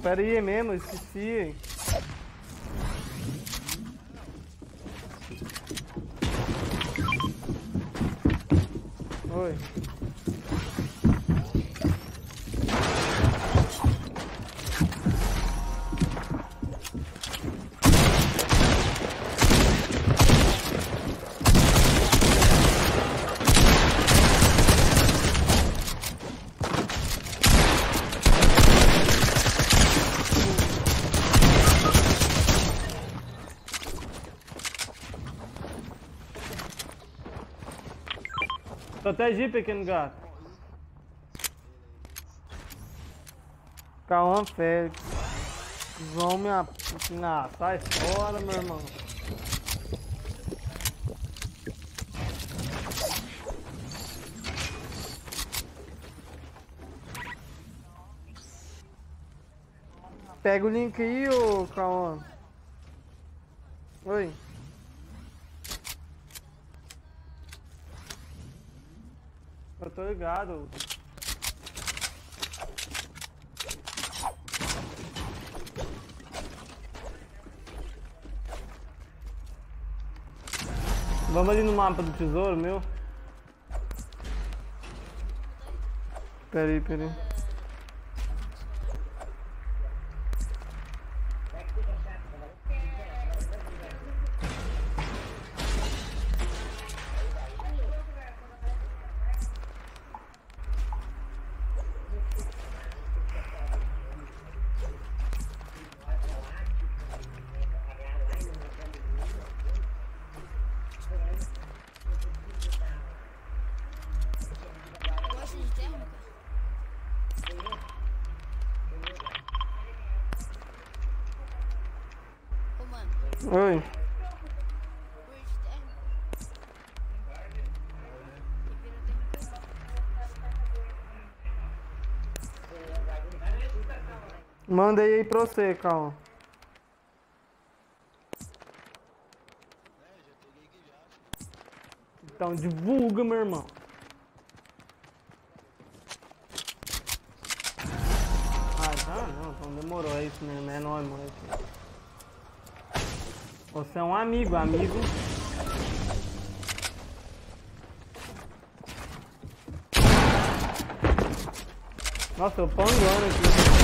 pera aí mesmo, esqueci. Oi. Protege aí, pequeno gato. Calma, Félix. Vão me... Ah, sai fora, meu irmão. Pega o link aí, ô Cauã. Oi. Eu tô ligado. Vamos ali no mapa do tesouro, meu. Pera aí, Manda aí pra você, calma. Então divulga, meu irmão. Ah, já não, então demorou, é isso mesmo, é nóis, moleque. Você é um amigo, amigo. Nossa, eu pangando aqui.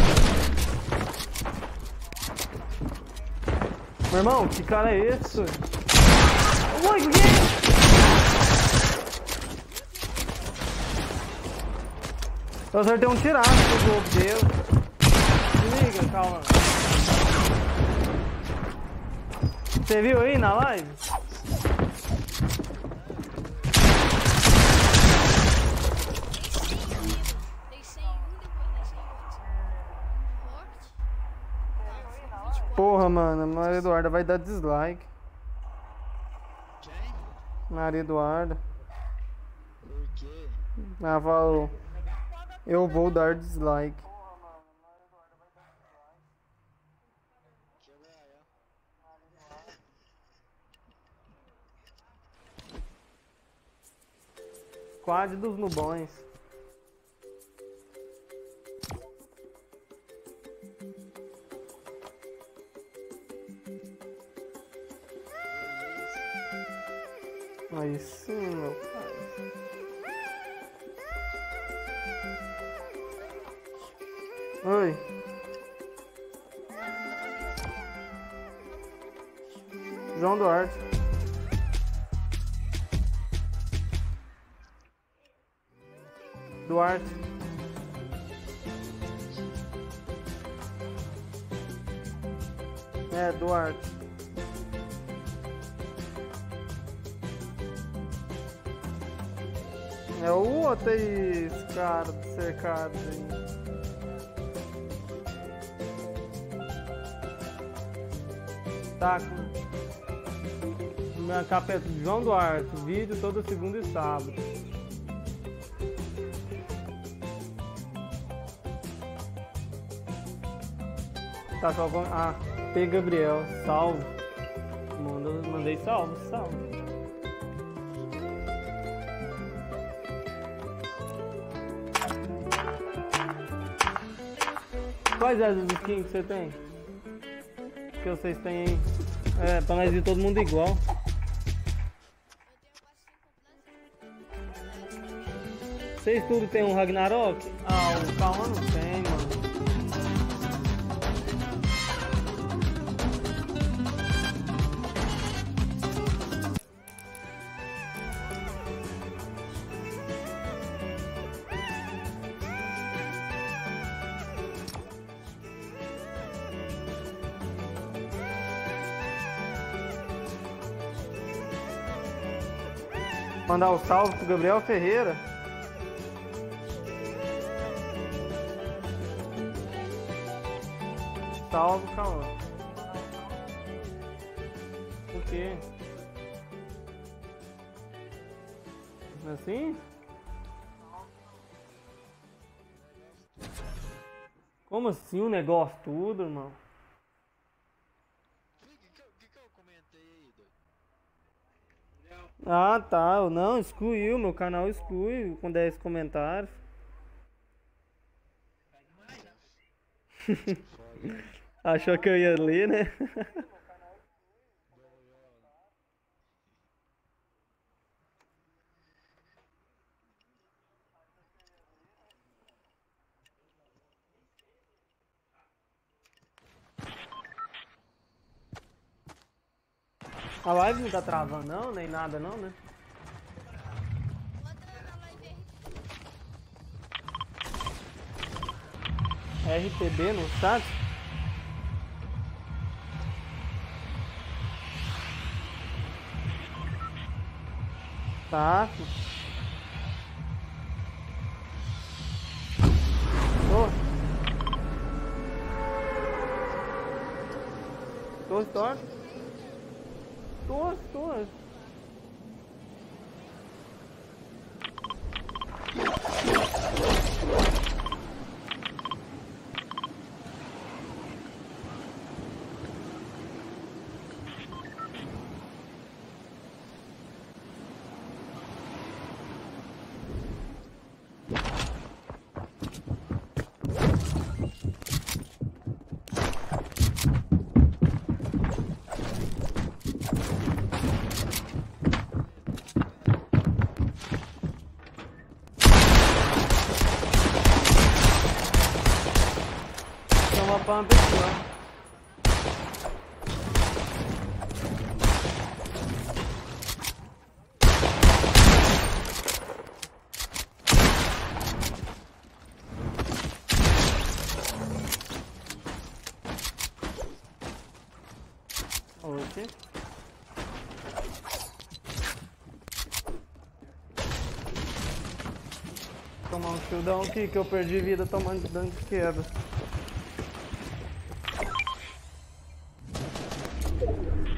Meu irmão, que cara é esse? O que é? Eu acertei um tiraço do jogo dele. Desliga, calma. Você viu aí na live? Dei 100 em um, depois dei 100 em outro. Rocket. Não, foi 24. Porra, mano, Maria Eduarda vai dar dislike. Quem? Maria Eduarda. Por quê? Ela falou. Eu vou dar dislike. Quad dos nubões. Aí sim, meu pai. Oi. João Duarte. Duarte. É, Duarte. É o outro aí, esse cara cercado aí. Tá com. Minha capa é João Duarte, vídeo todo segundo e sábado. Tá com. Ah, P. Gabriel. Manda, mandei salve, salve. Quais as skins que você tem? Que vocês têm aí? É, pra nós ir todo mundo igual. Vocês tudo tem um Ragnarok? Ah, o Kawan não tem, mano. Mandar o salve pro Gabriel Ferreira. Salve, Cauã. Por quê? Assim? Como assim um negócio tudo, irmão? O que, que, eu- que, que eu comentei aí, doido? Ah, tá. Não, excluiu. Meu canal exclui com 10 comentários. Achou que eu ia ler, né? A live não tá travando não, nem nada não, né? RTB no chat? Tá. Tô. Tô, tô. Tô, tô. Tem uma pump aqui, ó. Oxe. Tomar um shieldão aqui que eu perdi vida tomando dano de queda.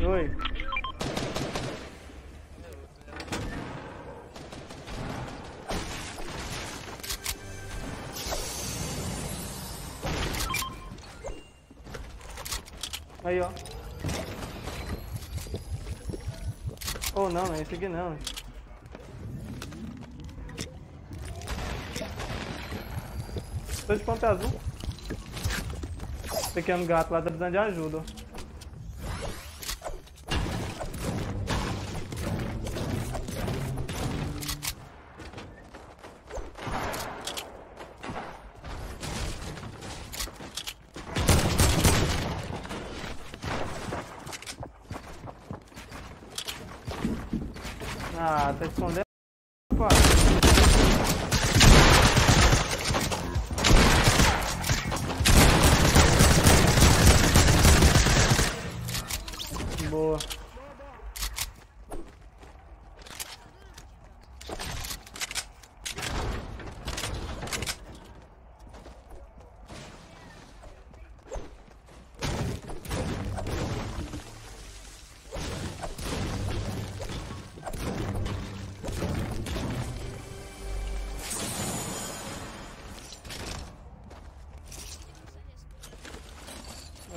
Oi. Aí, ó. Oh, não, esse aqui não. Tô de ponta azul. Pequeno gato lá tá precisando de ajuda.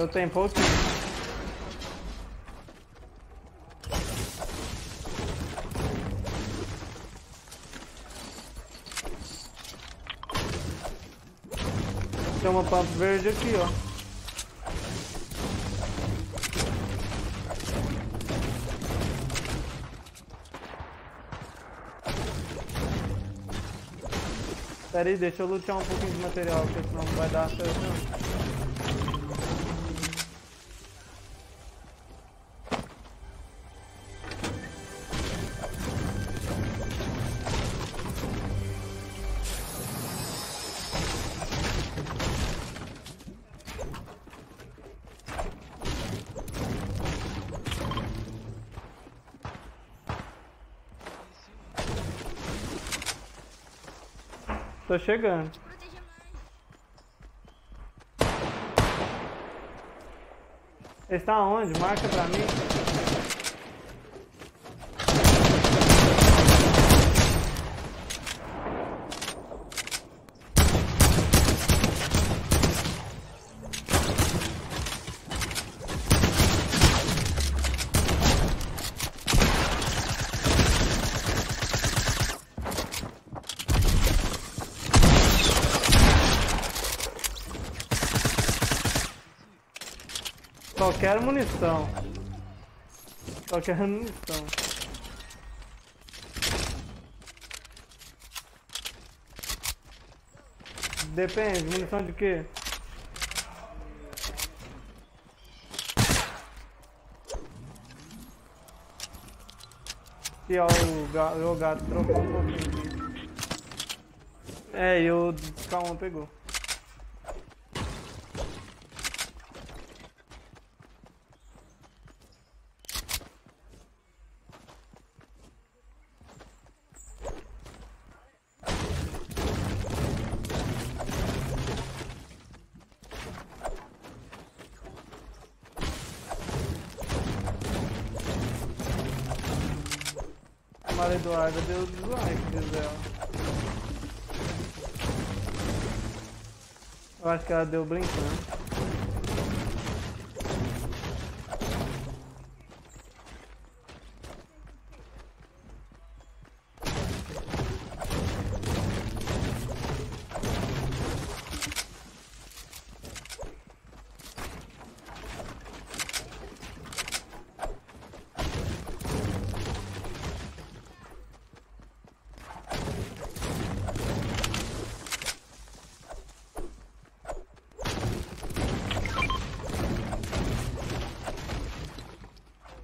Eu tenho pouquinho. Tem uma pump verde aqui, ó. Pera aí, deixa eu lutear um pouquinho de material, porque senão não vai dar certo. Tô chegando. Ele está onde? Marca pra mim. Só quero munição. Só quero munição. Depende, munição de quê? E ó, o gato, o gato trocou um pouquinho. É, e o K1 pegou. A Maria Eduarda deu dislike, diz ela. Eu acho que ela deu brincando.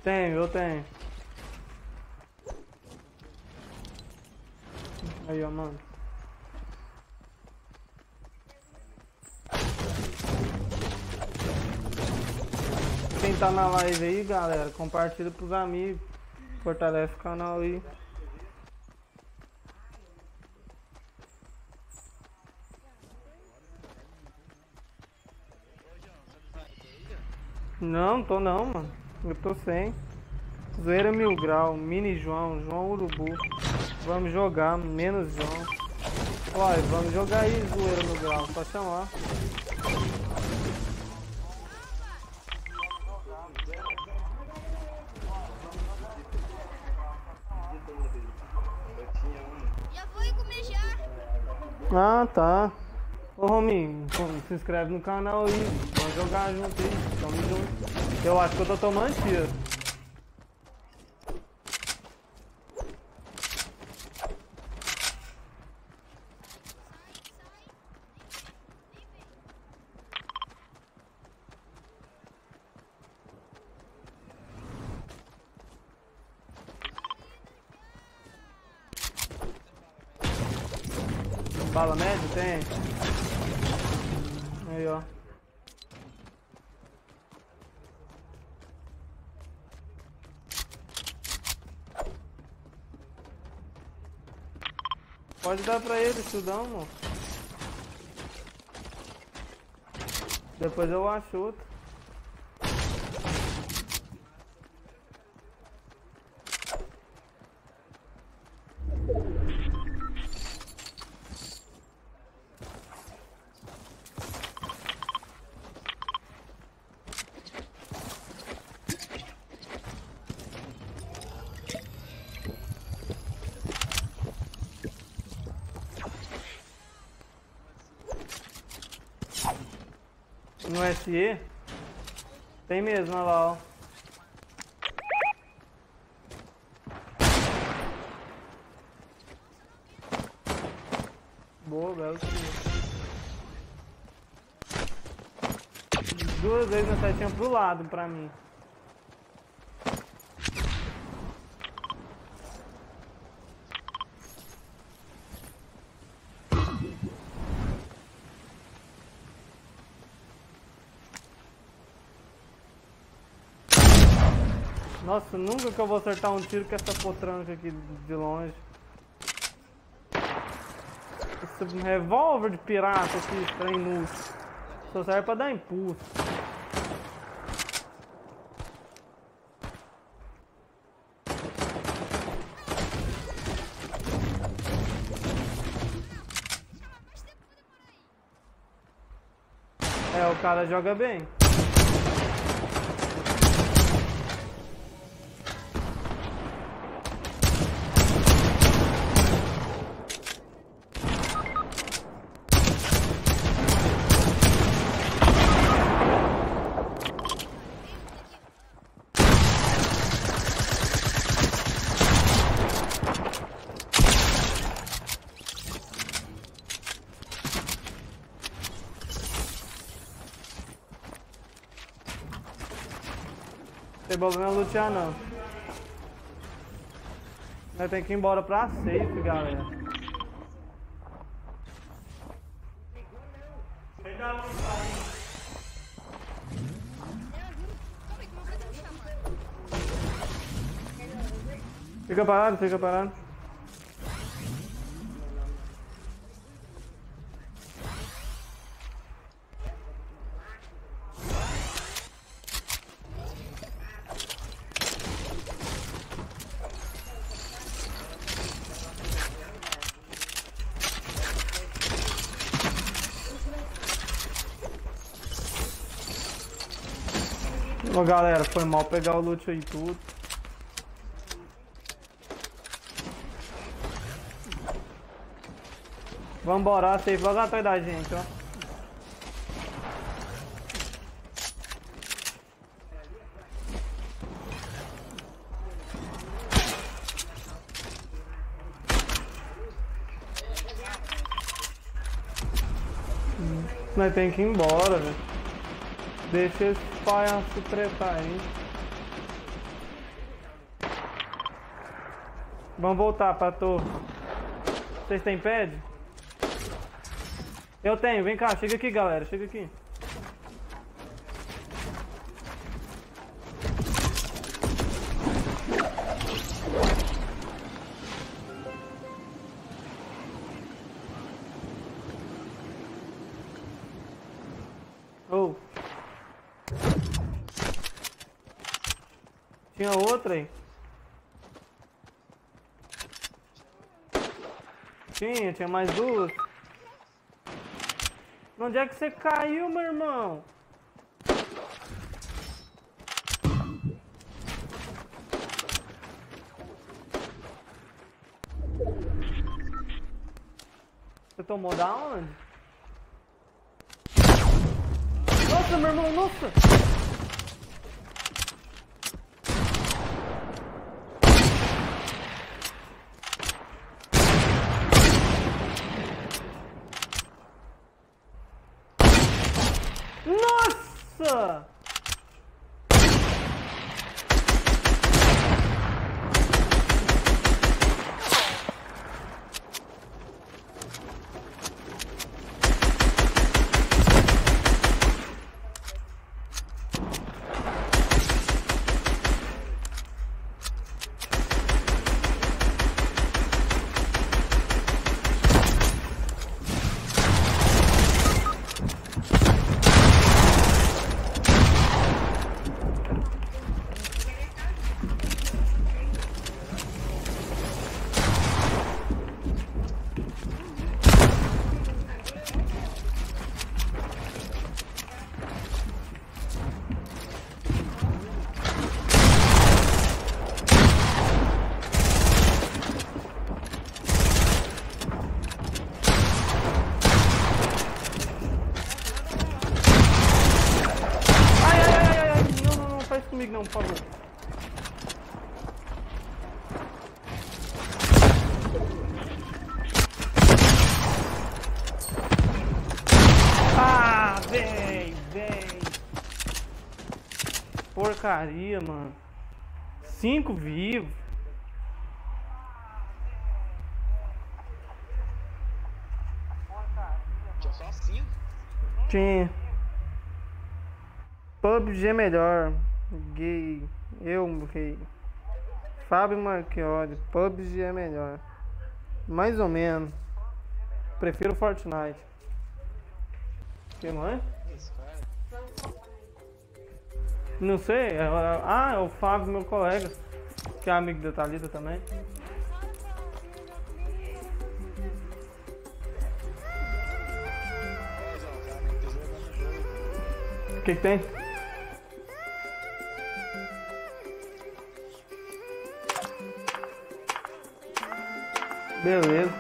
Tenho, eu tenho. Aí, ó, mano. Quem tá na live aí, galera, compartilha pros amigos. Fortalece o canal aí. Não, tô não, mano. Eu tô sem. Zoeira mil grau, mini João, João Urubu. Vamos jogar, menos João. Olha, vamos jogar aí, zoeira mil grau, só chamar. Ah, tá. Ô Rominho, se inscreve no canal aí. Vamos jogar junto aí. Tamo junto. Eu acho que eu tô tomando tiro. Bala média? Tem. Aí, ó. Dar pra ele, estudão, mano. Depois eu acho outro. SE? Tem mesmo, olha lá, ó. Boa, belo tiro. Duas vezes na setinha pro lado pra mim. Nossa, nunca que eu vou acertar um tiro com essa potranca aqui de longe. Esse revólver de pirata aqui, estranho inútil. Só serve pra dar impulso. É, o cara joga bem. Tem problema lutear não. Nós tem que ir embora pra safe, galera. Fica parado, fica parado. Ô galera, foi mal pegar o loot aí tudo. Vambora, safe logo atrás da gente, ó. Nós tem que ir embora, velho. Deixa esse palhaço tretar aí. Vamos voltar pra torre. Vocês têm pad? Eu tenho, vem cá, chega aqui galera, chega aqui. Oh. Tinha outra aí. Tinha, tinha mais duas. Onde é que você caiu, meu irmão? Você tomou da onde? Nossa, meu irmão, nossa! Porcaria, mano. Cinco vivos. Tinha só cinco. Tinha. PUBG é melhor. Gay. Eu morri. Fábio Marchiori. PUBG é melhor. Mais ou menos. Prefiro Fortnite. Que mais? Não sei. é- é- Ah, é o Fábio, meu colega. Que é amigo da Thalita também. O que, que tem? Beleza.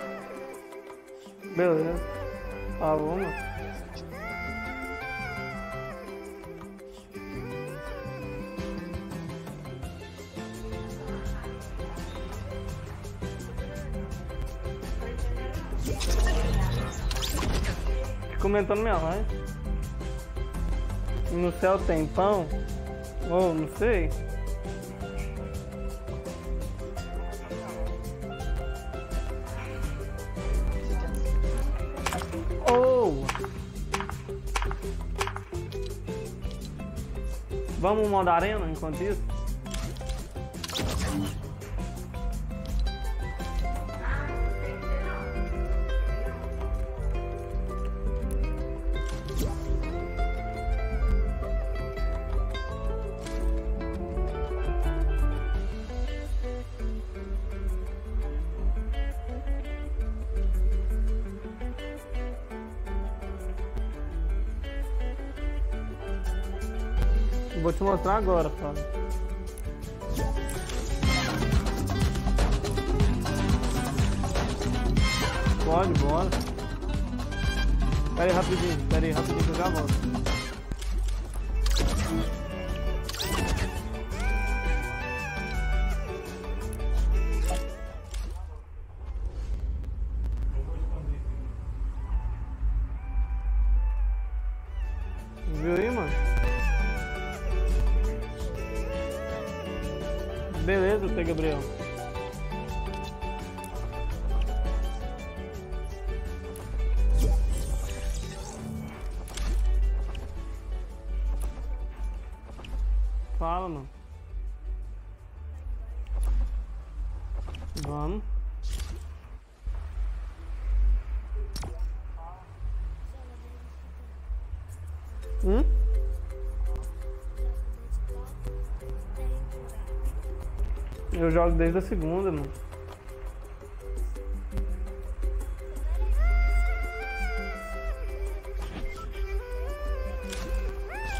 Beleza. Tá mano. Comentando minha live. No céu tem pão? Ou não sei. Oh! Vamos modo arena enquanto isso? Vou te mostrar agora, Fábio. Pode, bora. Pera aí rapidinho, pera aí rapidinho que eu já volto. Hum? Eu jogo desde a segunda, mano.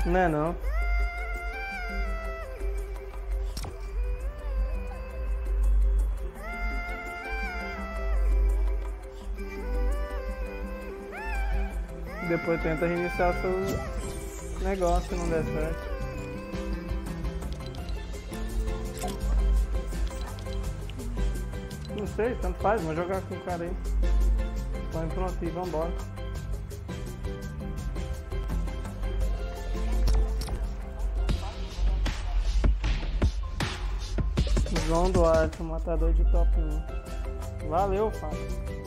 Não é não. Depois tenta reiniciar seu negócio não der certo. Não sei, tanto faz, vamos jogar com o cara aí. Põe pronto e vambora. João Duarte, matador de top 1. Valeu, Fábio.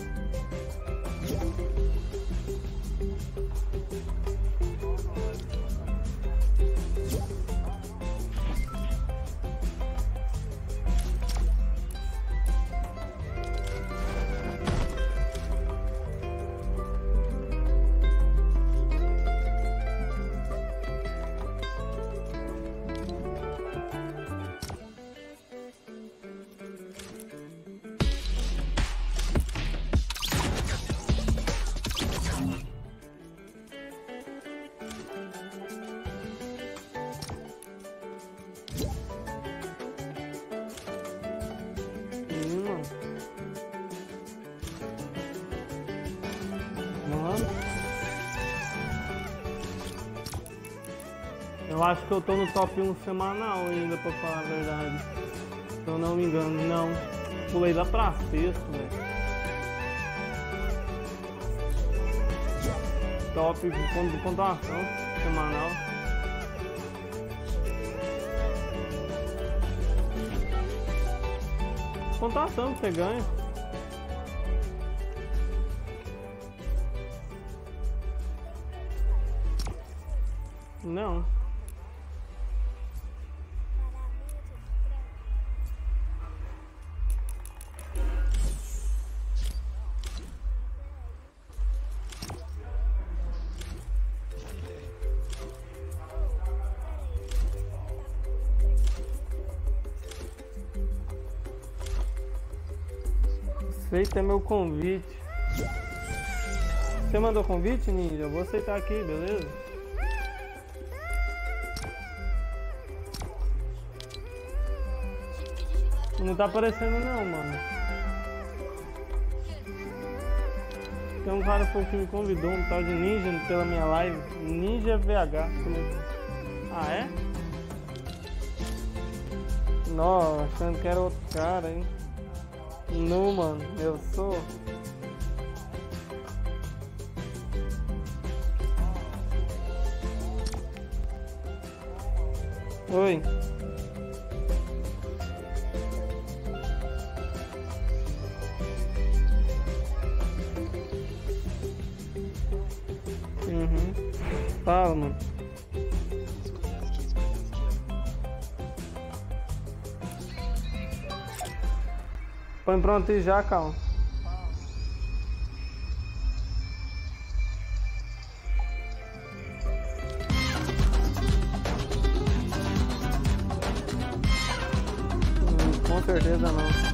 Eu acho que eu tô no top 1 semanal ainda, pra falar a verdade. Se eu não me engano, não. Pulei lá pra sexto, velho. Top ponto de pontuação semanal. Pontuação que você ganha. Aceita meu convite. Você mandou convite, Ninja? Eu vou aceitar aqui, beleza? Não tá aparecendo não, mano. Tem um cara foi que me convidou, um tal de Ninja pela minha live. Ninja VH. Ah, é? Nossa, achando que era outro cara, hein? Não, mano, eu sou. Oi. Põe pronto aí já, calma. Com certeza não.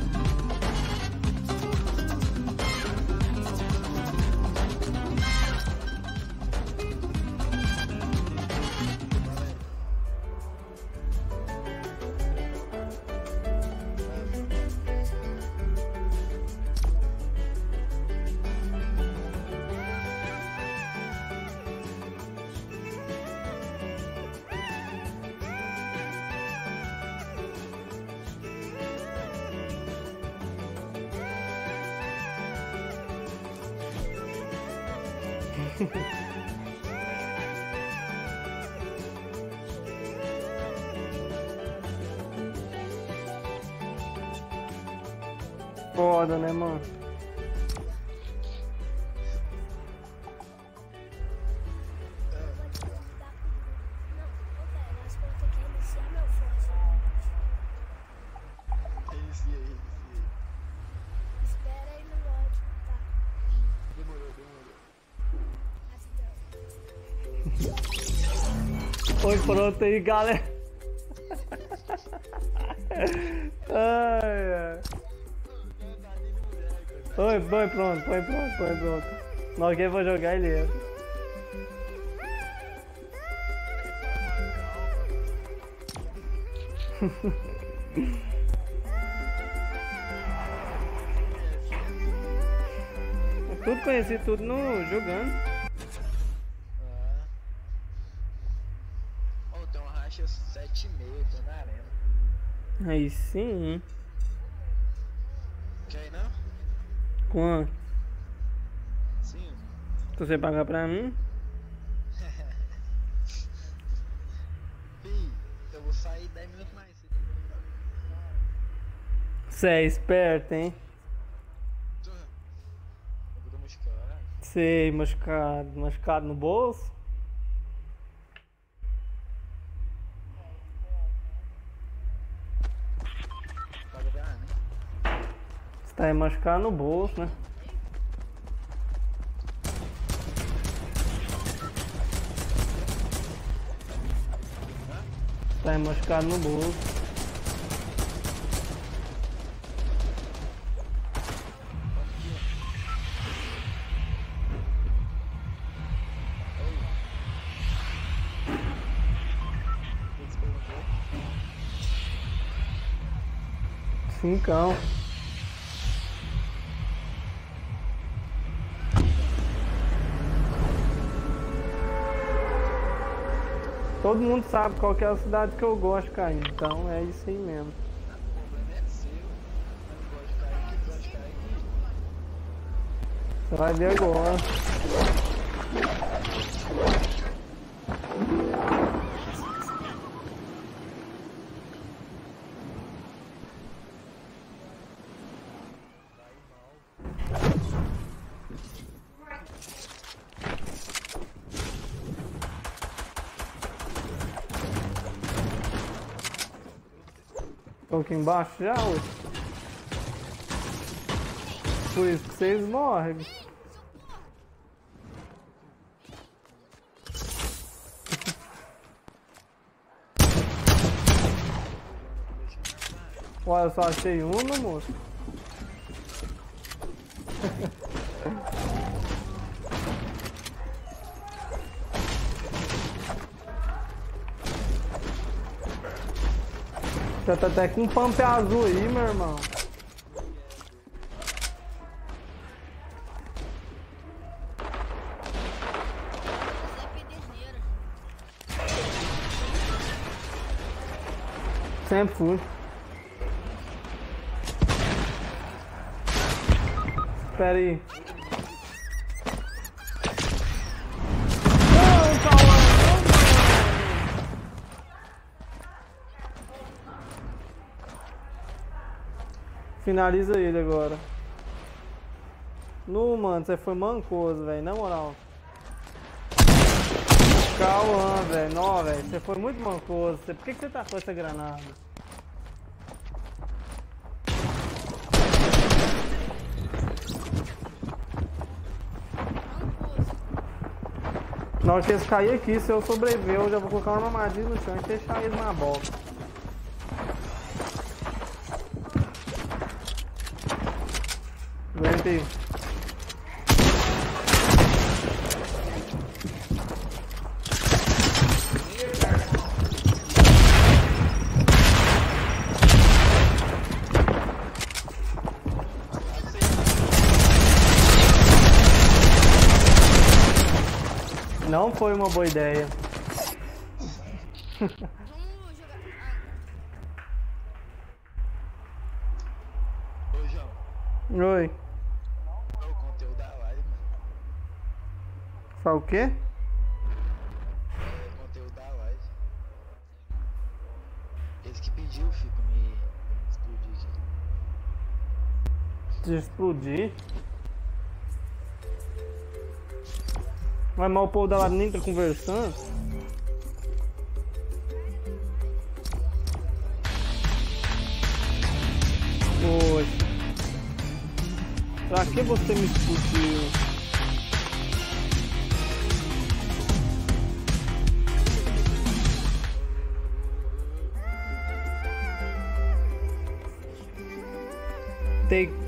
Esse aí, esse aí. Demorou, demorou. Põe pronto aí, galera. Ai, ai. Põe, põe pronto, põe pronto, põe pronto. Na hora que eu vou jogar, ele entra. Tudo conheci, tudo no jogando. Ah. Oh, tem uma racha 7,5, tô na arena. Aí sim? Quer ir não? Quanto? Sim. Se você pagar pra mim? Fih, eu vou sair 10 minutos mais. Você é esperto, hein? Tô. Eu vou musicar. Sei, machucado. Machucado no bolso? Você tá aí machucado no bolso, né? Tá aí machucado no bolso. Cincão. Todo mundo sabe qual é a cidade que eu gosto, cara. Então é isso aí mesmo. Você vai ver agora. Tô aqui embaixo já, ué. Por isso que vocês morrem. Ué, eu só achei uma, moço. Já tá até com um pump azul aí, meu irmão. Sempre fui. Espera aí. Não, Cauã, não, mano. Finaliza ele agora. No, mano, você foi mancoso, velho, na moral. Cauã, velho, não, velho, você foi muito mancoso. Por que, você tacou essa granada? Na hora que eles caírem aqui, se eu sobreviver, eu já vou colocar uma armadilha no chão e fechar eles na boca. Não foi uma boa ideia. Oi. qual é o conteúdo da live, mano? Fala o quê? É conteúdo da live. Esse que pediu, filho, pra me explodir aqui. De explodir. Mas mal o povo da nem tá conversando. Oi. Pra que você me explodiu?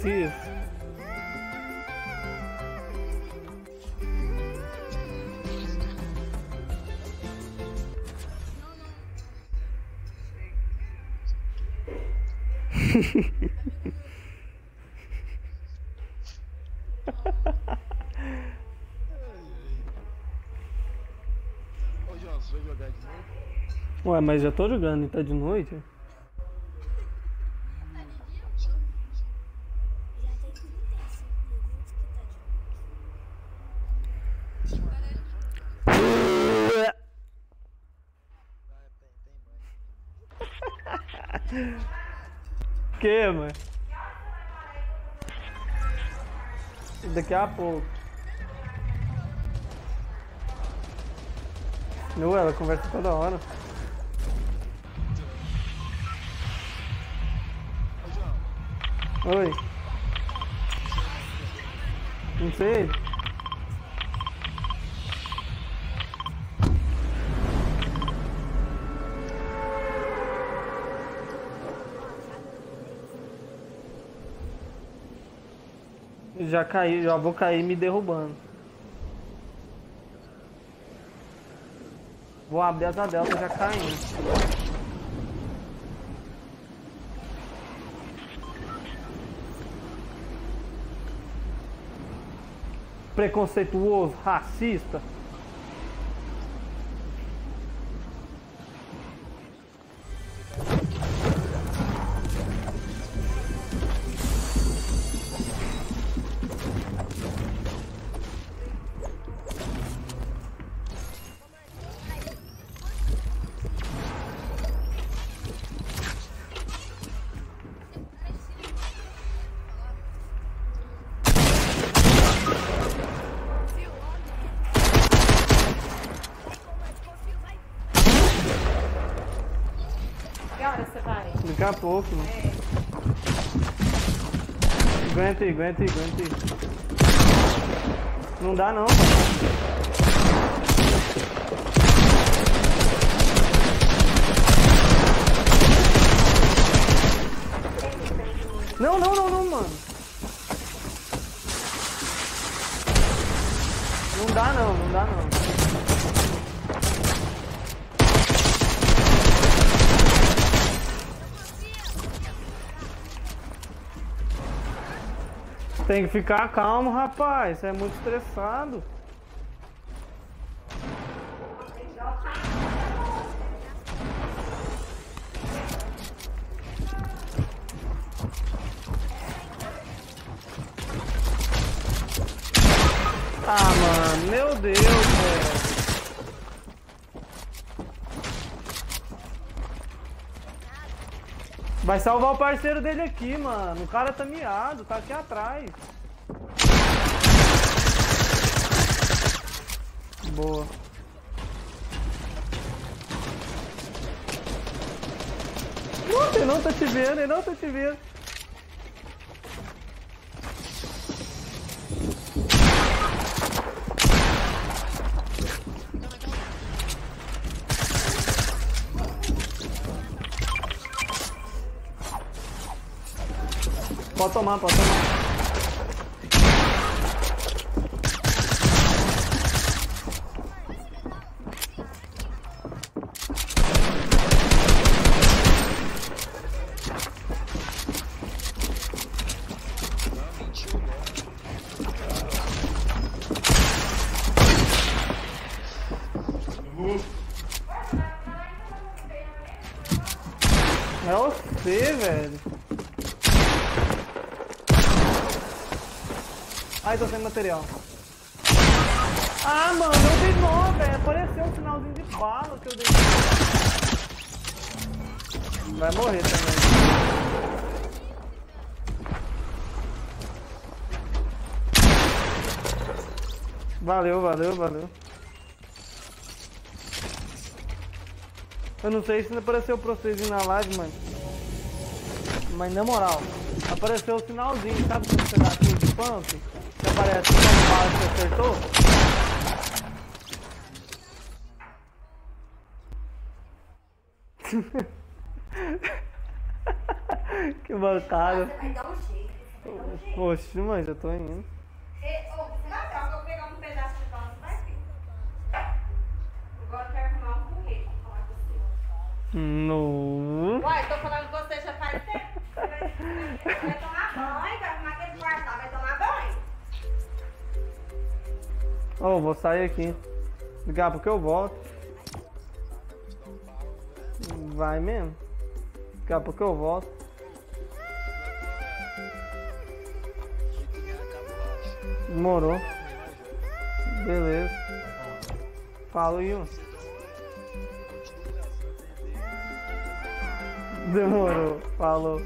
Novo? Ué, mas já tô jogando e tá de noite? Já tem 35 minutos que tá de. Ah, tem, tem mãe. Mano? Daqui a pouco. Não, ela conversa toda hora. Oi. Não sei. Já caí, já vou cair me derrubando. Vou abrir asa delta já caindo. Preconceituoso, racista. A pouco, mano. Aguenta aí, aguenta aí, aguenta aí. Não dá não, mano. Não, não, não, não, mano. Não dá não, não dá não. Tem que ficar calmo, rapaz. Você é muito estressado. Vai salvar o parceiro dele aqui, mano. O cara tá miado, tá aqui atrás. Boa. Nossa, ele não tá te vendo, ele não tá te vendo. Pode tomar, pode tomar. Não, Tô sem material. Ah, mano, eu dei nó, velho. Apareceu um sinalzinho de bala que eu dei. Vai morrer também. Valeu, valeu, valeu. Eu não sei se apareceu pra vocês na live, mano. Mas na moral, apareceu o sinalzinho, sabe quando você dá aquilo de pump? Que aparece quando bala que você acertou? que bancada. Vai dar um jeito. Vai dar um jeito. Poxa, mas eu tô indo. Você eu vou pegar um pedaço de ver. Agora eu quero arrumar um porrete pra falar com você. No. Uai, tô falando com você já faz tempo. Você vai, vai tomar banho, vai Oh, vou sair aqui. A pouco eu volto. Vai mesmo. A pouco eu volto. E. Demorou. Beleza. Falou, Ian. Demorou. Falou.